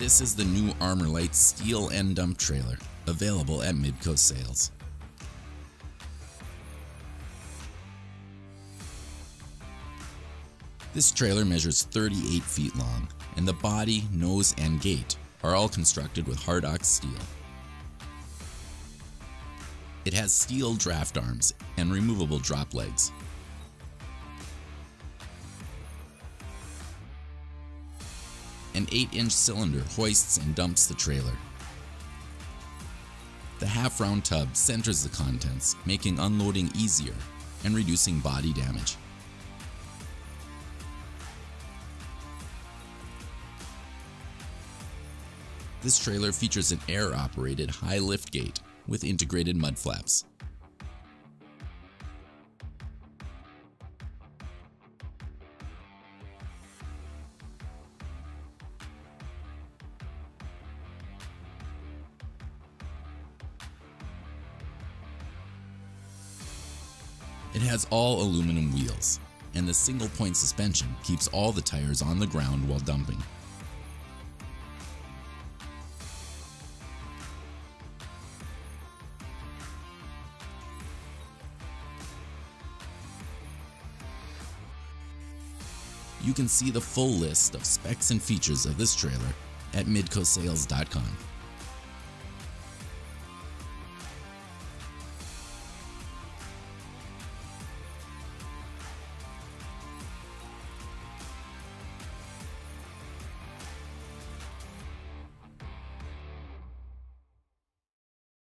This is the new Armor Lite steel end dump trailer, available at Midco Sales. This trailer measures 38 feet long, and the body, nose, and gate are all constructed with Hardox steel. It has steel draft arms and removable drop legs. An 8 inch cylinder hoists and dumps the trailer. The half round tub centers the contents, making unloading easier and reducing body damage. This trailer features an air operated high lift gate with integrated mud flaps. It has all aluminum wheels, and the single point suspension keeps all the tires on the ground while dumping. You can see the full list of specs and features of this trailer at midcosales.com.